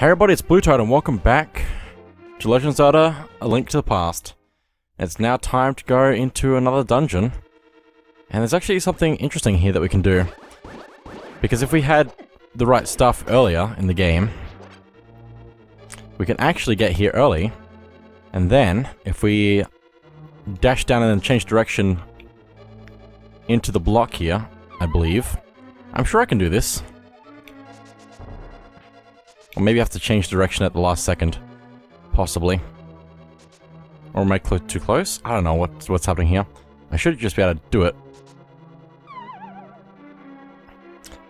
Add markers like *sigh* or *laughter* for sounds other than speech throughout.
Hey everybody, it's Blue Toad and welcome back to Legend of Zelda A Link to the Past. It's now time to go into another dungeon. And there's actually something interesting here that we can do. Because if we had the right stuff earlier in the game, we can actually get here early. And then, if we dash down and then change direction into the block here, I believe. I'm sure I can do this. Or maybe I have to change direction at the last second. Possibly. Or am I cl too close? I don't know what's, what's happening here. I should just be able to do it.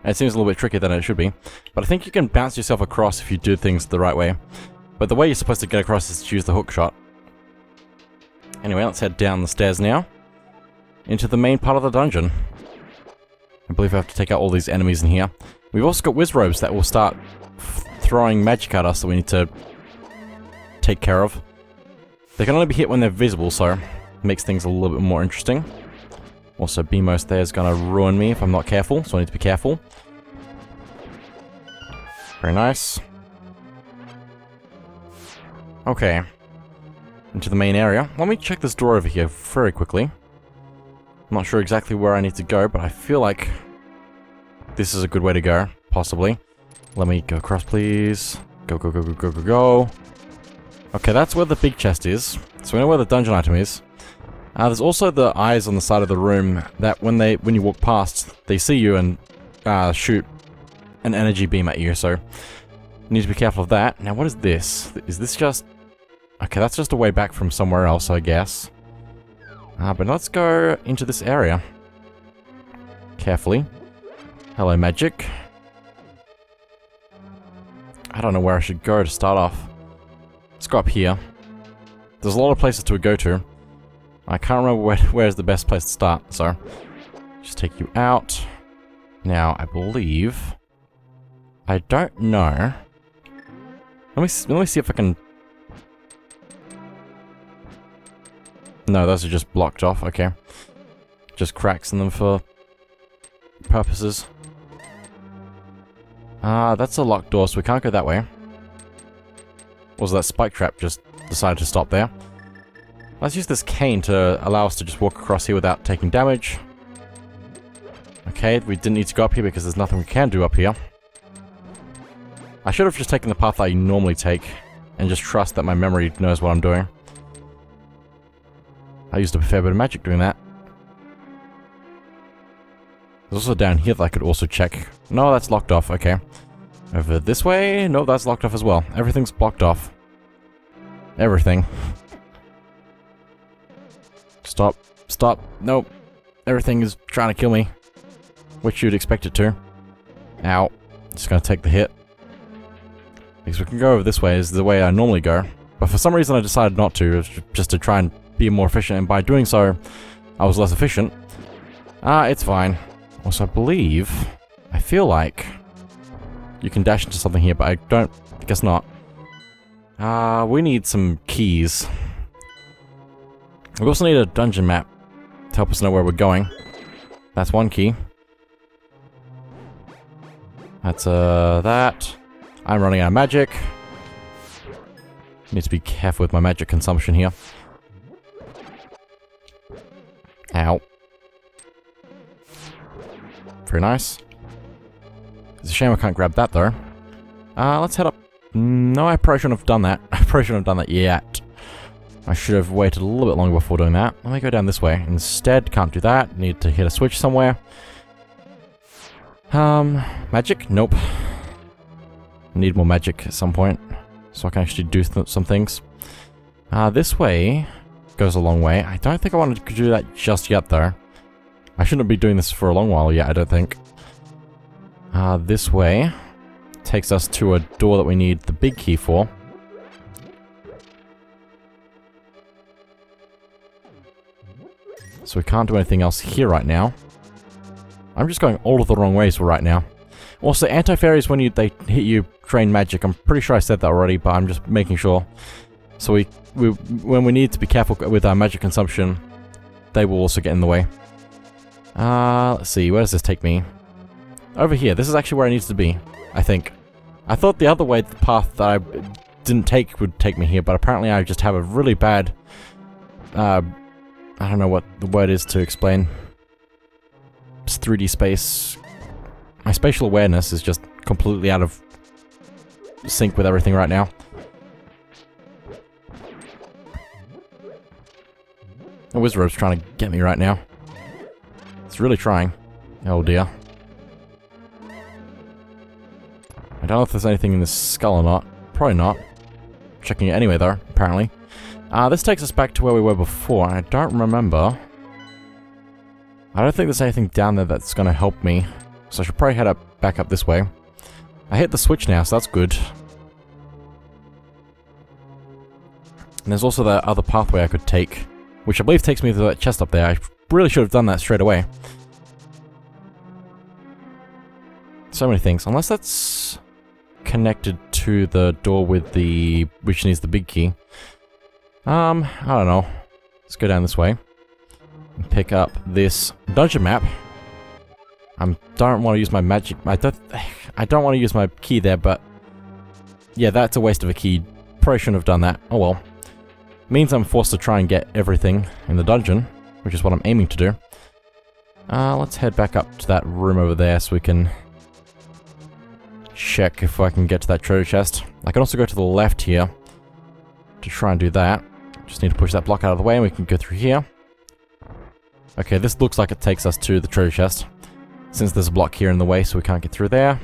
It seems a little bit trickier than it should be. But I think you can bounce yourself across if you do things the right way. But the way you're supposed to get across is to use the hook shot. Anyway, let's head down the stairs now. Into the main part of the dungeon. I believe I have to take out all these enemies in here. We've also got Wizzrobes that will start throwing magic at us that we need to take care of. They can only be hit when they're visible, so makes things a little bit more interesting. Also, Beamos there is going to ruin me if I'm not careful, so I need to be careful. Very nice. Okay. Into the main area. Let me check this door over here very quickly. I'm not sure exactly where I need to go, but I feel like this is a good way to go, possibly. Let me go across, please. Go, go, go, go, go, go, go. Okay, that's where the big chest is. So we know where the dungeon item is. Uh, there's also the eyes on the side of the room that when they when you walk past, they see you and uh, shoot an energy beam at you, so you need to be careful of that. Now, what is this? Is this just... Okay, that's just a way back from somewhere else, I guess. Uh, but let's go into this area. Carefully. Hello, magic. I don't know where I should go to start off. Let's go up here. There's a lot of places to go to. I can't remember where, *laughs* where's the best place to start, so... Just take you out. Now, I believe... I don't know... Let me, let me see if I can... No, those are just blocked off, okay. Just cracks in them for purposes. Ah, uh, that's a locked door, so we can't go that way. Was that spike trap just decided to stop there? Let's use this cane to allow us to just walk across here without taking damage. Okay, we didn't need to go up here because there's nothing we can do up here. I should have just taken the path I normally take and just trust that my memory knows what I'm doing. I used a fair bit of magic doing that. There's also down here that I could also check. No, that's locked off. Okay. Over this way? No, that's locked off as well. Everything's blocked off. Everything. Stop. Stop. Nope. Everything is trying to kill me. Which you'd expect it to. Ow. Just gonna take the hit. Because we can go over this way is the way I normally go. But for some reason I decided not to, just to try and be more efficient, and by doing so, I was less efficient. Ah, it's fine. Also, I believe... I feel like... You can dash into something here, but I don't... I guess not. Uh, we need some keys. We also need a dungeon map to help us know where we're going. That's one key. That's, uh, that. I'm running out of magic. Need to be careful with my magic consumption here. Ow. Very nice. It's a shame I can't grab that, though. Uh, let's head up. No, I probably shouldn't have done that. *laughs* I probably shouldn't have done that yet. I should have waited a little bit longer before doing that. Let me go down this way. Instead, can't do that. Need to hit a switch somewhere. Um, magic? Nope. Need more magic at some point. So I can actually do th some things. Uh, this way goes a long way. I don't think I wanted to do that just yet, though. I shouldn't be doing this for a long while yet, I don't think. Uh, this way takes us to a door that we need the big key for. So we can't do anything else here right now. I'm just going all of the wrong ways right now. Also, anti-fairies, when you they hit you, drain magic. I'm pretty sure I said that already, but I'm just making sure. So we, we when we need to be careful with our magic consumption, they will also get in the way. Uh, let's see, where does this take me? Over here, this is actually where I need to be, I think. I thought the other way, the path that I didn't take would take me here, but apparently I just have a really bad... Uh, I don't know what the word is to explain. It's 3D space. My spatial awareness is just completely out of sync with everything right now. The Wizard's trying to get me right now. Really trying. Oh dear. I don't know if there's anything in this skull or not. Probably not. Checking it anyway though, apparently. Uh, this takes us back to where we were before. I don't remember. I don't think there's anything down there that's going to help me. So I should probably head up back up this way. I hit the switch now, so that's good. And there's also that other pathway I could take, which I believe takes me to that chest up there. I really should have done that straight away. So many things. Unless that's connected to the door with the... which needs the big key. Um, I don't know. Let's go down this way. Pick up this dungeon map. I don't want to use my magic... I don't, I don't want to use my key there, but... Yeah, that's a waste of a key. Probably shouldn't have done that. Oh well. Means I'm forced to try and get everything in the dungeon, which is what I'm aiming to do. Uh, let's head back up to that room over there so we can check if I can get to that treasure chest. I can also go to the left here to try and do that. Just need to push that block out of the way and we can go through here. Okay, this looks like it takes us to the treasure chest. Since there's a block here in the way, so we can't get through there.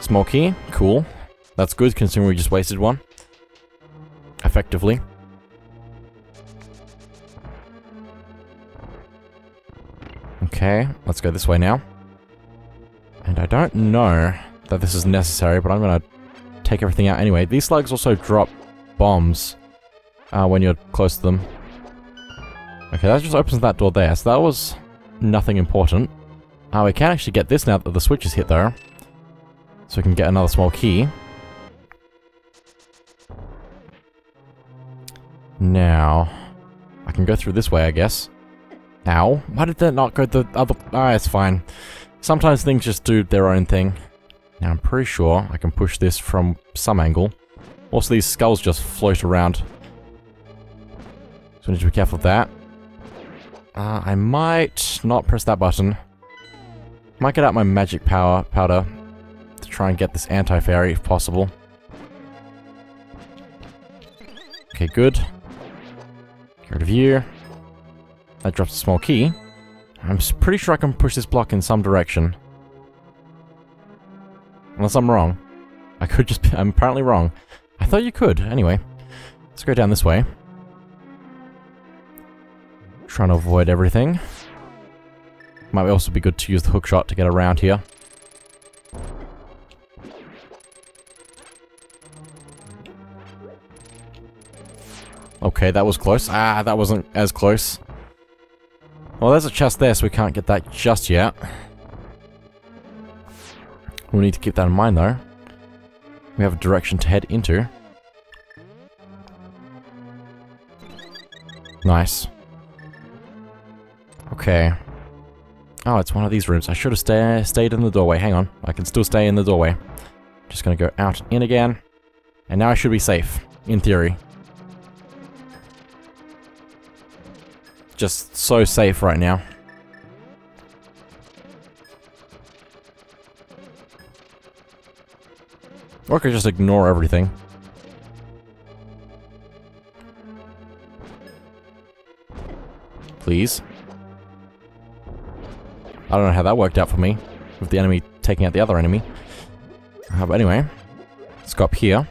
Small key, cool. That's good, considering we just wasted one. Effectively. Okay, let's go this way now. And I don't know that this is necessary, but I'm gonna take everything out anyway. These slugs also drop bombs uh, when you're close to them. Okay, that just opens that door there, so that was nothing important. Uh, we can actually get this now that the switch is hit though. So we can get another small key. Now, I can go through this way, I guess. Ow. Why did that not go the other... Ah, it's fine. Sometimes things just do their own thing. Now, I'm pretty sure I can push this from some angle. Also, these skulls just float around. So I need to be careful of that. Uh, I might not press that button. Might get out my magic power powder to try and get this anti-fairy if possible. Okay, good. Rid of you. That drops a small key. I'm pretty sure I can push this block in some direction. Unless I'm wrong. I could just be, *laughs* I'm apparently wrong. I thought you could. Anyway, let's go down this way. Trying to avoid everything. Might also be good to use the hook shot to get around here. Okay, that was close. Ah, that wasn't as close. Well, there's a chest there, so we can't get that just yet. We need to keep that in mind, though. We have a direction to head into. Nice. Okay. Oh, it's one of these rooms. I should have stay, stayed in the doorway. Hang on. I can still stay in the doorway. Just gonna go out, in again. And now I should be safe. In theory. Just so safe right now. Or I could just ignore everything. Please. I don't know how that worked out for me, with the enemy taking out the other enemy. Uh, but anyway, let's go up here.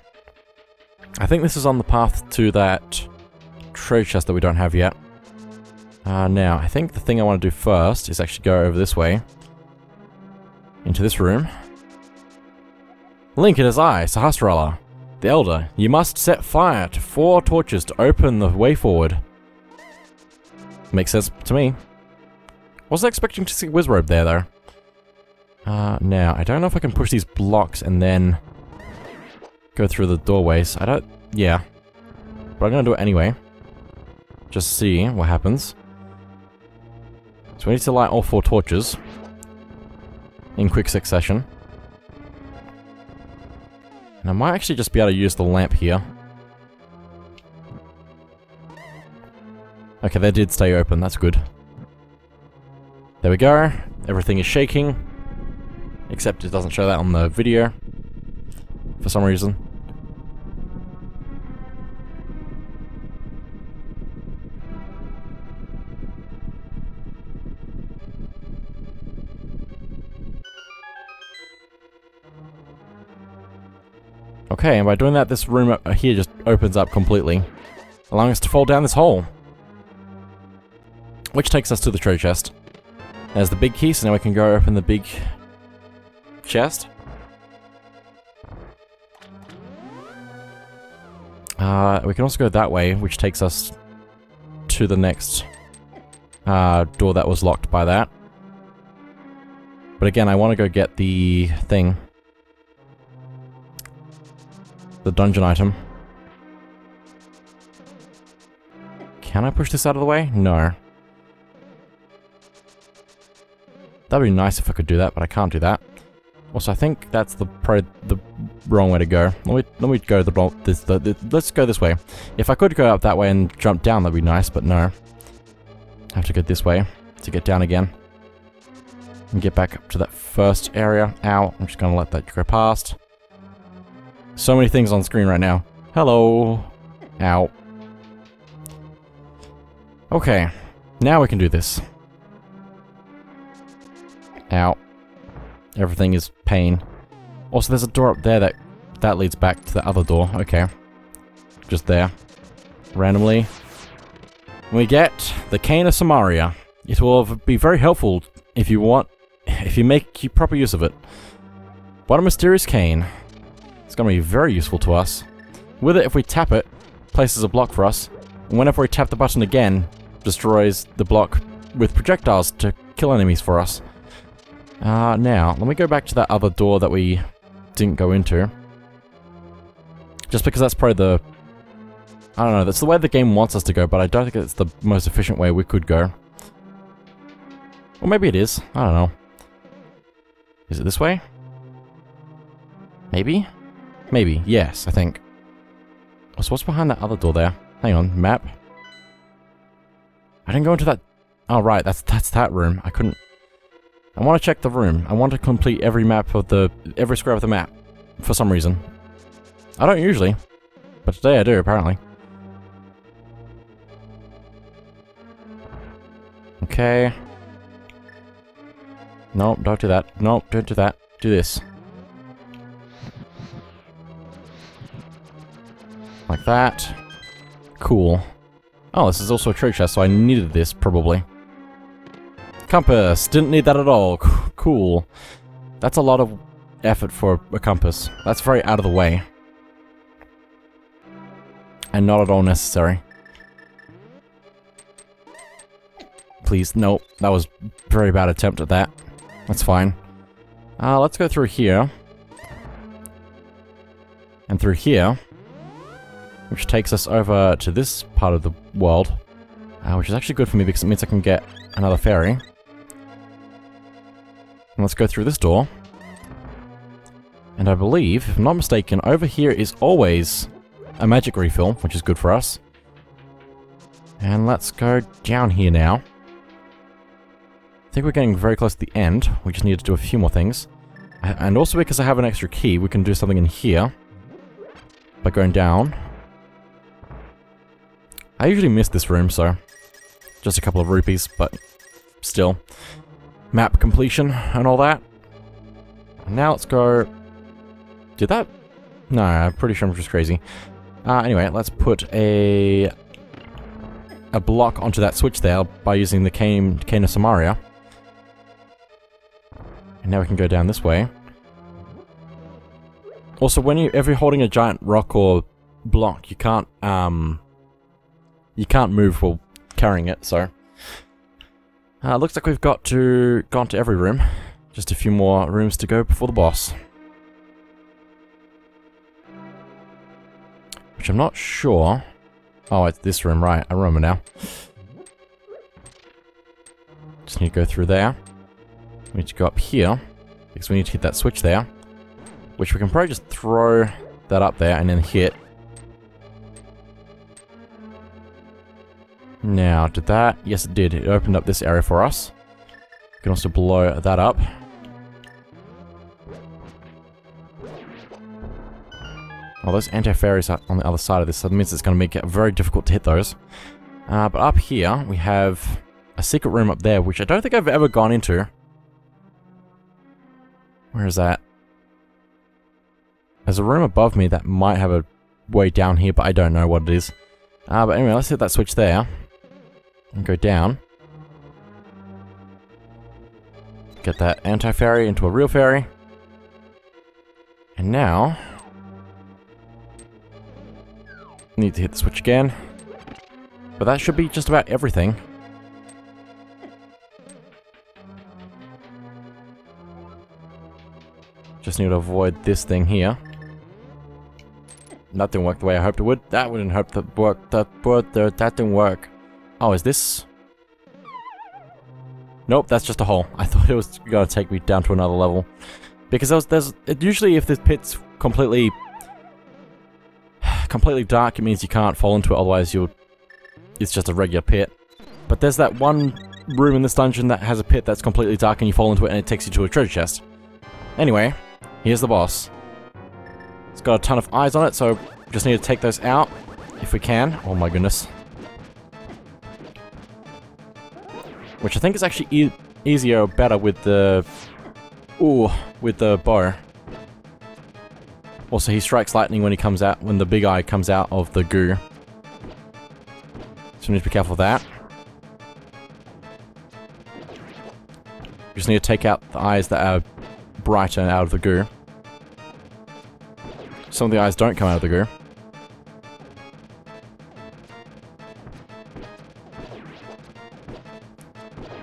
I think this is on the path to that treasure chest that we don't have yet. Uh, now, I think the thing I want to do first is actually go over this way. Into this room. Link in his eye, Sahasrahla. The Elder, you must set fire to four torches to open the way forward. Makes sense to me. Wasn't expecting to see Wizzrobe there, though. Uh, now, I don't know if I can push these blocks and then go through the doorways. I don't... Yeah. But I'm gonna do it anyway. Just see what happens. So we need to light all four torches. in quick succession. And I might actually just be able to use the lamp here. Okay, they did stay open, that's good. There we go. Everything is shaking. Except it doesn't show that on the video. For some reason. Okay, and by doing that, this room here just opens up completely, allowing us to fall down this hole. Which takes us to the treasure chest. There's the big key, so now we can go open the big chest. Uh, we can also go that way, which takes us to the next uh, door that was locked by that. But again, I want to go get the thing. The dungeon item. Can I push this out of the way? No. That'd be nice if I could do that, but I can't do that. Also, I think that's the pro the wrong way to go. Let me let me go the this the, the, let's go this way. If I could go up that way and jump down, that'd be nice, but no. I have to go this way to get down again. And get back up to that first area. Ow, I'm just gonna let that go past. So many things on screen right now. Hello. Ow. Okay. Now we can do this. Ow. Everything is pain. Also, there's a door up there that that leads back to the other door. Okay. Just there. Randomly. We get the Cane of Somaria. It will be very helpful if you want, if you make proper use of it. What a mysterious cane. It's going to be very useful to us. With it, if we tap it, places a block for us. And whenever we tap the button again, destroys the block with projectiles to kill enemies for us. Uh, now, let me go back to that other door that we didn't go into. Just because that's probably the... I don't know, that's the way the game wants us to go, but I don't think it's the most efficient way we could go. Or maybe it is. I don't know. Is it this way? Maybe? Maybe. Yes, I think. Oh, so what's behind that other door there? Hang on, map. I didn't go into that... Oh, right, that's that's that room. I couldn't... I want to check the room. I want to complete every map of the... every square of the map. For some reason. I don't usually. But today I do, apparently. Okay. Nope, don't do that. Nope, don't do that. Do this. Like that. Cool. Oh, this is also a treasure chest, so I needed this, probably. Compass! Didn't need that at all. Cool. That's a lot of effort for a compass. That's very out of the way. And not at all necessary. Please, nope. That was very bad attempt at that. That's fine. Uh, let's go through here. And through here. Which takes us over to this part of the world. Uh, which is actually good for me because it means I can get another fairy. And let's go through this door. And I believe, if I'm not mistaken, over here is always a magic refill, which is good for us. And let's go down here now. I think we're getting very close to the end. We just need to do a few more things. And also because I have an extra key, we can do something in here. By going down. I usually miss this room, so... Just a couple of rupees, but still map completion and all that. Now let's go... Did that? No, I'm pretty sure I'm just crazy. Uh, anyway, let's put a a block onto that switch there by using the cane, cane of Somaria. And now we can go down this way. Also, when you if you're holding a giant rock or block, you can't um you can't move while carrying it, so uh, looks like we've got to gone to every room. Just a few more rooms to go before the boss. Which I'm not sure. Oh, it's this room, right. I remember now. Just need to go through there. We need to go up here. Because we need to hit that switch there. Which we can probably just throw that up there and then hit. Now, did that? Yes, it did. It opened up this area for us. We can also blow that up. Well, those anti-fairies are on the other side of this, so that means it's going to make it very difficult to hit those. Uh, but up here, we have a secret room up there, which I don't think I've ever gone into. Where is that? There's a room above me that might have a way down here, but I don't know what it is. Uh, but anyway, let's hit that switch there. And go down. Get that anti-fairy into a real fairy. And now... Need to hit the switch again. But that should be just about everything. Just need to avoid this thing here. That didn't work the way I hoped it would. That wouldn't hope that work. That would. Uh, that didn't work. Oh, is this? Nope, that's just a hole. *laughs* I thought it was gonna take me down to another level. Because there's, there's usually if this pit's completely *sighs* completely dark, it means you can't fall into it, otherwise you'll it's just a regular pit. But there's that one room in this dungeon that has a pit that's completely dark and you fall into it and it takes you to a treasure chest. Anyway, here's the boss. It's got a ton of eyes on it, so just need to take those out if we can. Oh my goodness. Which I think is actually e easier or better with the... Ooh, with the bow. Also, he strikes lightning when he comes out, when the big eye comes out of the goo. So we need to be careful of that. We just need to take out the eyes that are brighter out of the goo. Some of the eyes don't come out of the goo.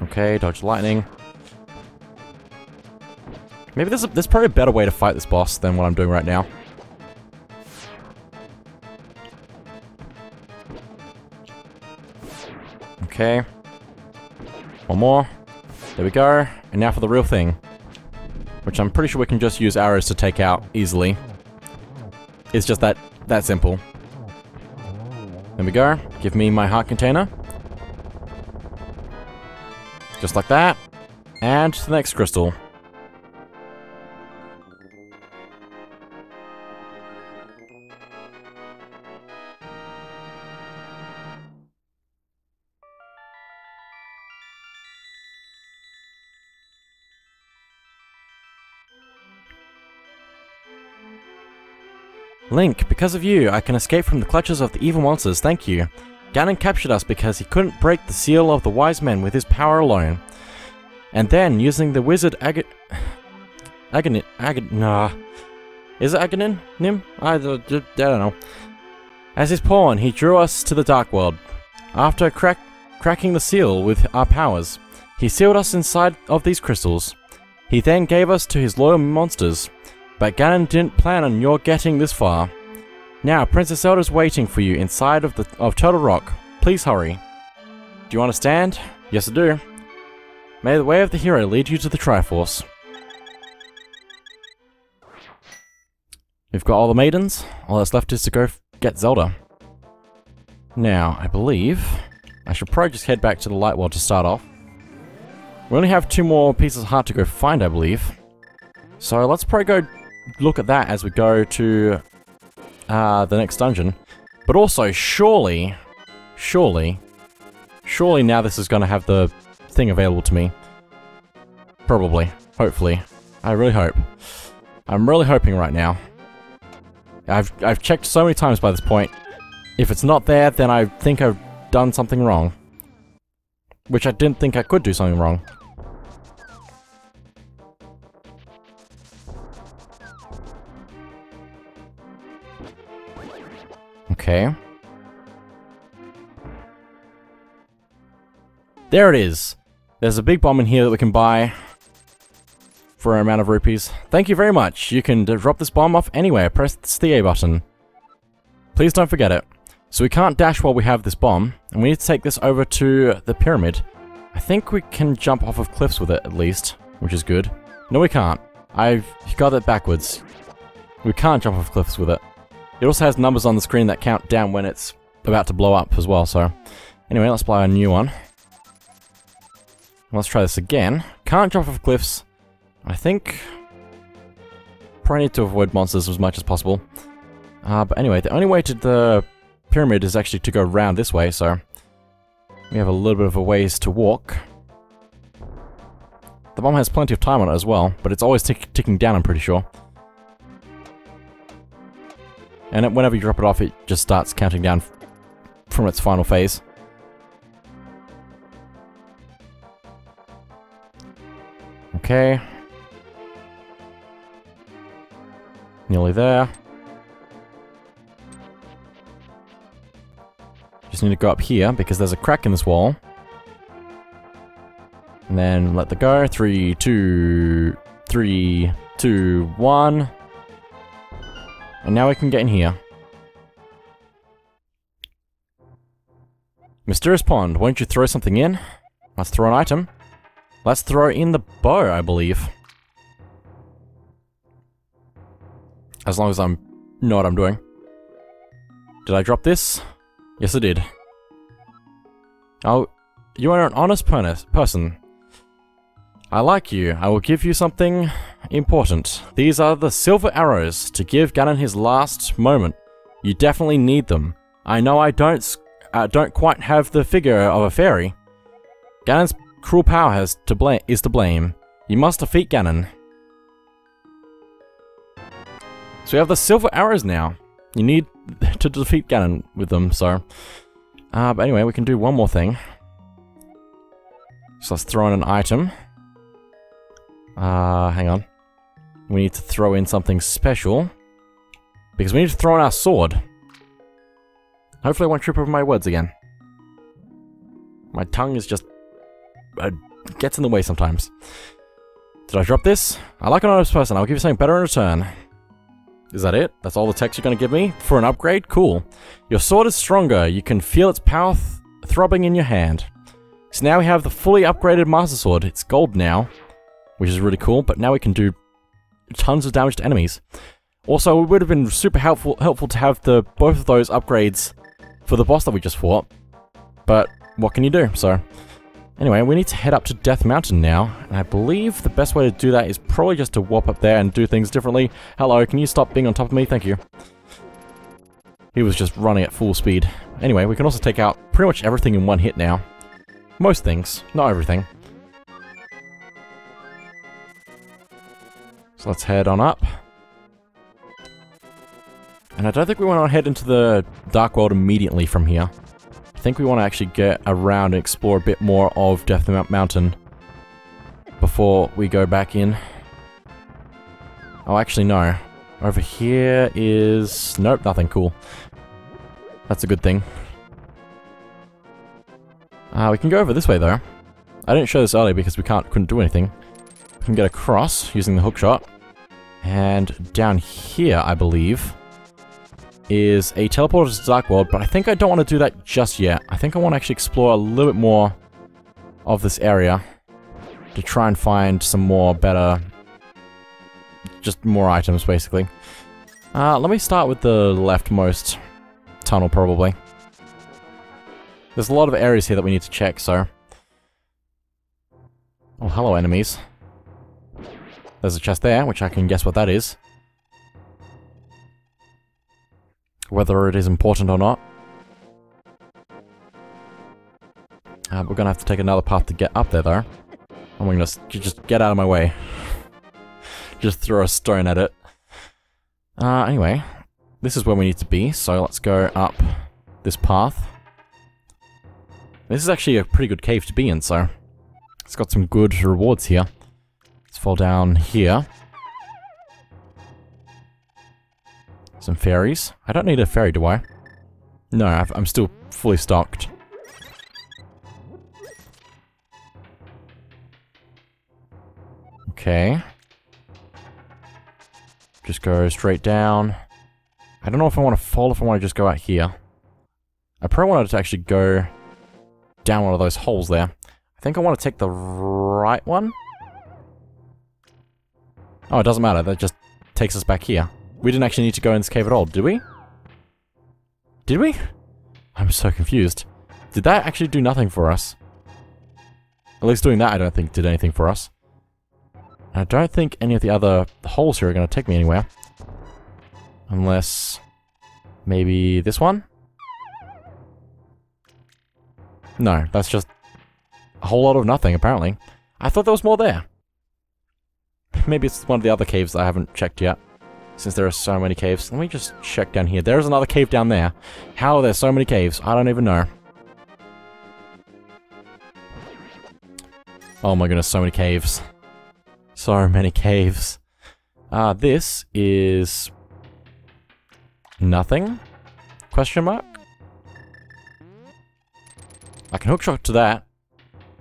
Okay, dodge lightning. Maybe there's, a, there's probably a better way to fight this boss than what I'm doing right now. Okay. One more. There we go. And now for the real thing. Which I'm pretty sure we can just use arrows to take out easily. It's just that, that simple. There we go. Give me my heart container. Just like that. And the next crystal. Link, because of you, I can escape from the clutches of the evil monsters, thank you. Ganon captured us because he couldn't break the seal of the wise men with his power alone. And then, using the wizard Ag... Aganin... Agin... Nah. Is it Aganin? Nim? I, don't know. As his pawn, he drew us to the Dark World. After crack cracking the seal with our powers, he sealed us inside of these crystals. He then gave us to his loyal monsters, but Ganon didn't plan on your getting this far. Now, Princess Zelda's waiting for you inside of the of Turtle Rock. Please hurry. Do you understand? Yes, I do. May the way of the hero lead you to the Triforce. We've got all the maidens. All that's left is to go get Zelda. Now, I believe I should probably just head back to the Light World to start off. We only have two more pieces of heart to go find, I believe. So let's probably go look at that as we go to uh, the next dungeon. But also, surely, surely, surely now this is going to have the thing available to me. Probably. Hopefully. I really hope. I'm really hoping right now. I've, I've checked so many times by this point. If it's not there, then I think I've done something wrong. Which I didn't think I could do something wrong. Okay. There it is. There's a big bomb in here that we can buy for an amount of rupees. Thank you very much. You can drop this bomb off anywhere. Press the A button. Please don't forget it. So we can't dash while we have this bomb, and we need to take this over to the pyramid. I think we can jump off of cliffs with it, at least, which is good. No, we can't. I've got it backwards. We can't jump off cliffs with it. It also has numbers on the screen that count down when it's about to blow up as well, so... Anyway, let's buy a new one. Let's try this again. Can't jump off cliffs. I think... Probably need to avoid monsters as much as possible. Uh, but anyway, the only way to the pyramid is actually to go around this way, so... We have a little bit of a ways to walk. The bomb has plenty of time on it as well, but it's always tick ticking down, I'm pretty sure. And whenever you drop it off, it just starts counting down from its final phase. Okay. Nearly there. Just need to go up here because there's a crack in this wall. And then let the go. Three, two, three, two, one. And now we can get in here. Mysterious Pond, won't you throw something in? Let's throw an item. Let's throw in the bow, I believe. As long as I'm know what I'm doing. Did I drop this? Yes, I did. Oh, you are an honest person. I like you. I will give you something important. These are the silver arrows to give Ganon his last moment. You definitely need them. I know I don't uh, don't quite have the figure of a fairy. Ganon's cruel power has to is to blame. You must defeat Ganon. So we have the silver arrows now. You need *laughs* to defeat Ganon with them, so... Uh, but anyway, we can do one more thing. So let's throw in an item. Uh, hang on. We need to throw in something special. Because we need to throw in our sword. Hopefully I won't trip over my words again. My tongue is just... Uh, gets in the way sometimes. Did I drop this? I like an honest person. I'll give you something better in return. Is that it? That's all the text you're going to give me? For an upgrade? Cool. Your sword is stronger. You can feel its power th throbbing in your hand. So now we have the fully upgraded Master Sword. It's gold now, which is really cool, but now we can do tons of damage to enemies. Also, it would have been super helpful helpful to have the both of those upgrades for the boss that we just fought. But what can you do? So, anyway, we need to head up to Death Mountain now. And I believe the best way to do that is probably just to warp up there and do things differently. Hello, can you stop being on top of me? Thank you. He was just running at full speed. Anyway, we can also take out pretty much everything in one hit now. Most things, not everything. So let's head on up. And I don't think we want to head into the Dark World immediately from here. I think we want to actually get around and explore a bit more of Death Mountain before we go back in. Oh, actually, no. Over here is... Nope, nothing cool. That's a good thing. Uh, we can go over this way, though. I didn't show this earlier because we can't couldn't do anything. We can get across using the hook shot. And down here, I believe, is a teleporter to Dark World, but I think I don't want to do that just yet. I think I want to actually explore a little bit more of this area to try and find some more better, just more items, basically. Uh, let me start with the leftmost tunnel, probably. There's a lot of areas here that we need to check, so... Oh, hello, enemies. There's a chest there, which I can guess what that is. whether it is important or not. Uh, we're gonna have to take another path to get up there, though. I'm gonna just get out of my way. *laughs* just throw a stone at it. Uh, anyway, this is where we need to be, so let's go up this path. This is actually a pretty good cave to be in, so it's got some good rewards here. Let's fall down here. Some fairies. I don't need a fairy, do I? No, i am still fully stocked. Okay. Just go straight down. I don't know if I want to fall, if I want to just go out here. I probably wanted to actually go down one of those holes there. I think I want to take the right one. Oh, it doesn't matter. That just takes us back here. We didn't actually need to go in this cave at all, did we? Did we? I'm so confused. Did that actually do nothing for us? At least doing that I don't think did anything for us. I don't think any of the other holes here are going to take me anywhere. Unless... Maybe this one? No, that's just a whole lot of nothing, apparently. I thought there was more there. Maybe it's one of the other caves I haven't checked yet. Since there are so many caves. Let me just check down here. There's another cave down there. How are there so many caves? I don't even know. Oh my goodness, so many caves. So many caves. Uh, this is... Nothing? Question mark? I can hookshot to that.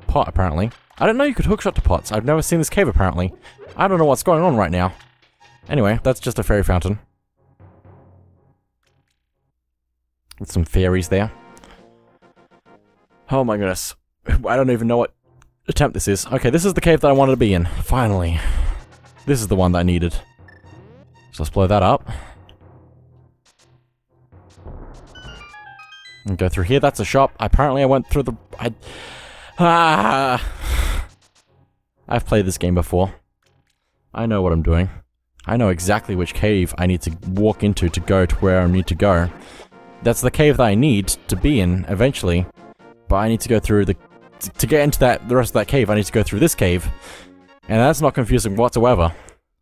Pot, apparently. I didn't know you could hookshot to pots. I've never seen this cave, apparently. I don't know what's going on right now. Anyway, that's just a fairy fountain. With some fairies there. Oh my goodness. I don't even know what attempt this is. Okay, this is the cave that I wanted to be in. Finally. This is the one that I needed. So let's blow that up. And go through here. That's a shop. Apparently I went through the... I... Ah! I've played this game before. I know what I'm doing. I know exactly which cave I need to walk into to go to where I need to go. That's the cave that I need to be in, eventually. But I need to go through the... To get into that, the rest of that cave, I need to go through this cave. And that's not confusing whatsoever.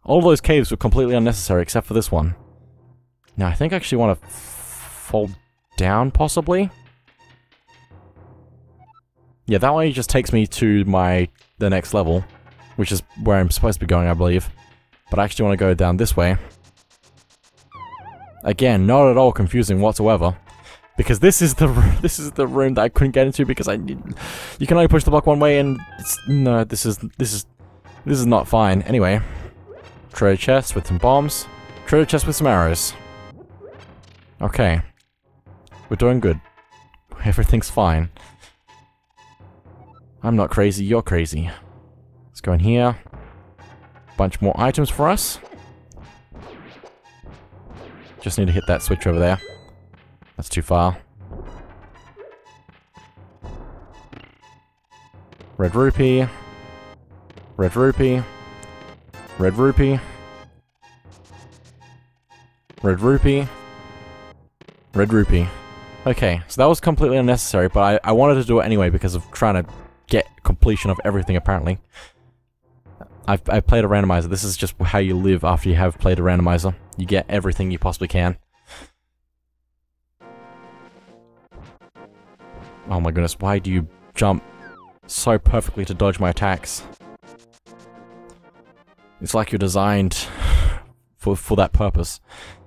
All those caves were completely unnecessary, except for this one. Now, I think I actually want to fall down, possibly? Yeah, that one just takes me to my... the next level. Which is where I'm supposed to be going, I believe. But I actually want to go down this way. Again, not at all confusing whatsoever. Because this is the *laughs* this is the room that I couldn't get into because I need you can only push the block one way and no this is this is this is not fine. Anyway, treasure chest with some bombs, treasure chest with some arrows. Okay, we're doing good. Everything's fine. I'm not crazy. You're crazy. Go in here. Bunch more items for us. Just need to hit that switch over there. That's too far. Red rupee. Red rupee. Red rupee. Red rupee. Red rupee. Okay, so that was completely unnecessary, but I, I wanted to do it anyway because of trying to get completion of everything, apparently. I've, I've played a randomizer. This is just how you live after you have played a randomizer. You get everything you possibly can. Oh my goodness, why do you jump so perfectly to dodge my attacks? It's like you're designed for, for that purpose.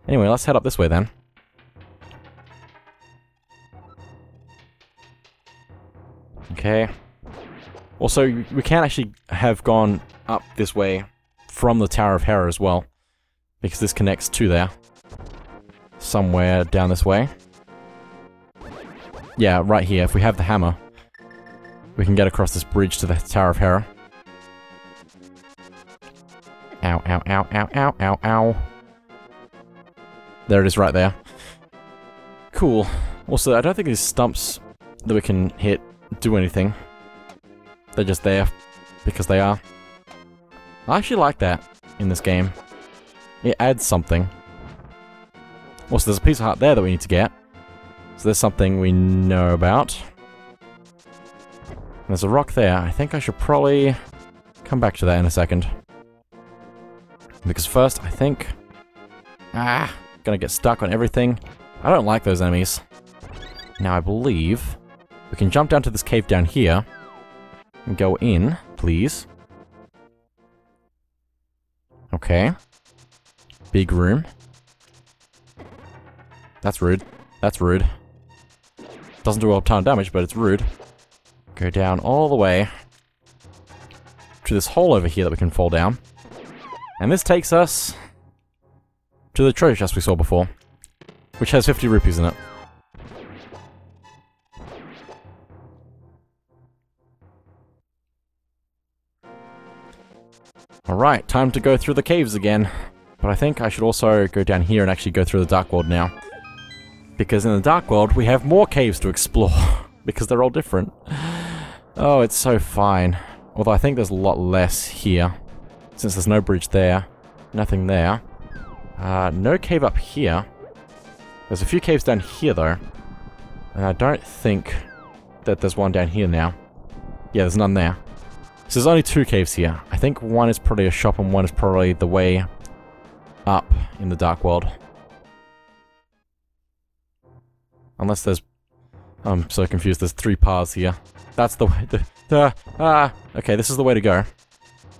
Anyway, let's head up this way then. Okay. Also, we can't actually have gone up this way from the Tower of Hera as well. Because this connects to there. Somewhere down this way. Yeah, right here. If we have the hammer, we can get across this bridge to the Tower of Hera. Ow, ow, ow, ow, ow, ow, ow. There it is right there. Cool. Also, I don't think these stumps that we can hit do anything. They're just there because they are. I actually like that in this game. It adds something. Also, there's a piece of heart there that we need to get. So there's something we know about. There's a rock there. I think I should probably come back to that in a second. Because first, I think... Ah, gonna get stuck on everything. I don't like those enemies. Now, I believe we can jump down to this cave down here and go in, please. Okay. Big room. That's rude. That's rude. Doesn't do a ton of damage, but it's rude. Go down all the way to this hole over here that we can fall down. And this takes us to the treasure chest we saw before, which has 50 rupees in it. Right, time to go through the caves again. But I think I should also go down here and actually go through the Dark World now. Because in the Dark World, we have more caves to explore. *laughs* because they're all different. Oh, it's so fine. Although I think there's a lot less here. Since there's no bridge there. Nothing there. Uh, no cave up here. There's a few caves down here, though. And I don't think that there's one down here now. Yeah, there's none there. So there's only two caves here. I think one is probably a shop and one is probably the way up in the Dark World. Unless there's... I'm so confused. There's three paths here. That's the way... *laughs* The, the, ah! Okay, this is the way to go.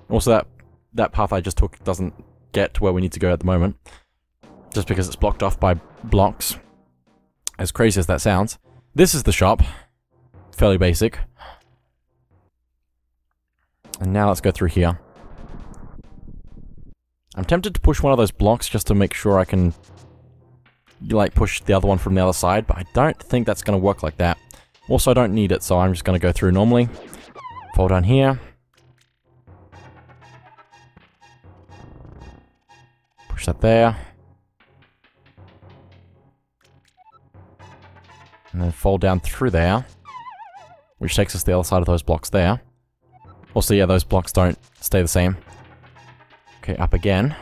Also, that, that path I just took doesn't get to where we need to go at the moment. Just because it's blocked off by blocks. As crazy as that sounds. This is the shop. Fairly basic. And now let's go through here. I'm tempted to push one of those blocks just to make sure I can like push the other one from the other side, but I don't think that's going to work like that. Also, I don't need it, so I'm just going to go through normally. Fall down here. Push that there. And then fall down through there. Which takes us to the other side of those blocks there. Also, yeah, those blocks don't stay the same. Okay, up again.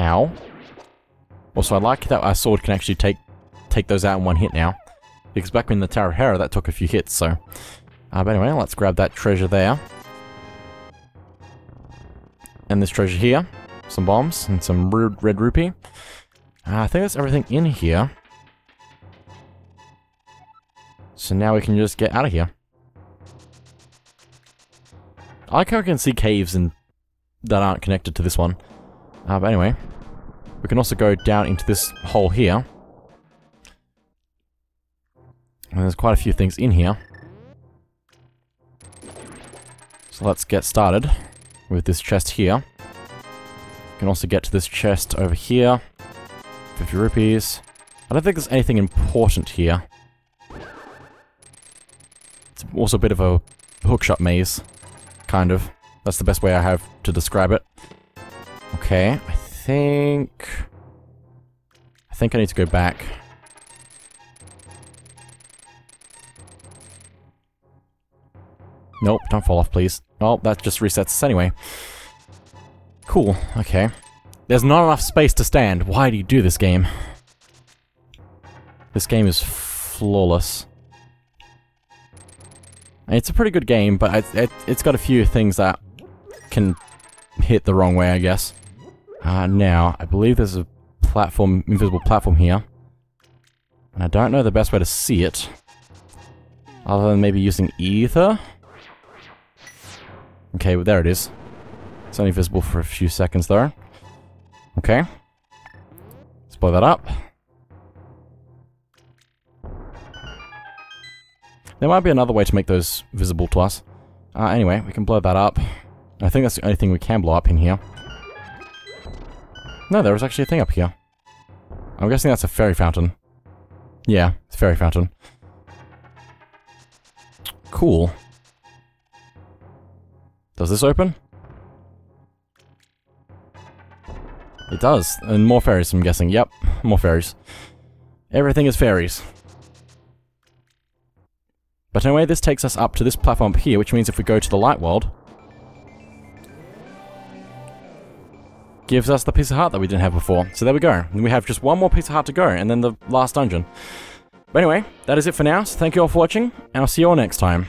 Ow. Also, I like that our sword can actually take take those out in one hit now. Because back in the Tower of Hera, that took a few hits, so... Uh, but anyway, let's grab that treasure there. And this treasure here. Some bombs and some red rupee. Uh, I think that's everything in here. So now we can just get out of here. I like how I can see caves and that aren't connected to this one. Uh, but anyway, we can also go down into this hole here. And there's quite a few things in here. So let's get started with this chest here. We can also get to this chest over here. 50 rupees. I don't think there's anything important here. Also a bit of a hookshot maze. Kind of. That's the best way I have to describe it. Okay, I think... I think I need to go back. Nope, don't fall off, please. Oh, that just resets us anyway. Cool, okay. There's not enough space to stand. Why do you do this game? This game is flawless. It's a pretty good game, but it, it, it's got a few things that can hit the wrong way, I guess. Uh, now, I believe there's a platform, invisible platform here. And I don't know the best way to see it. Other than maybe using ether? Okay, well, there it is. It's only visible for a few seconds, though. Okay. Let's blow that up. There might be another way to make those visible to us. Uh, anyway, we can blow that up. I think that's the only thing we can blow up in here. No, there was actually a thing up here. I'm guessing that's a fairy fountain. Yeah, it's a fairy fountain. Cool. Does this open? It does. And more fairies, I'm guessing. Yep, more fairies. Everything is fairies. But anyway, this takes us up to this platform here, which means if we go to the light world, gives us the piece of heart that we didn't have before. So there we go. And we have just one more piece of heart to go, and then the last dungeon. But anyway, that is it for now, so thank you all for watching, and I'll see you all next time.